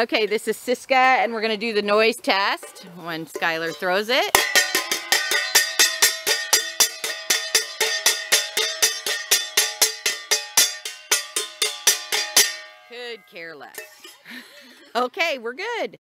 Okay, this is Siska, and we're gonna do the noise test when Skylar throws it. Could care less. Okay, we're good.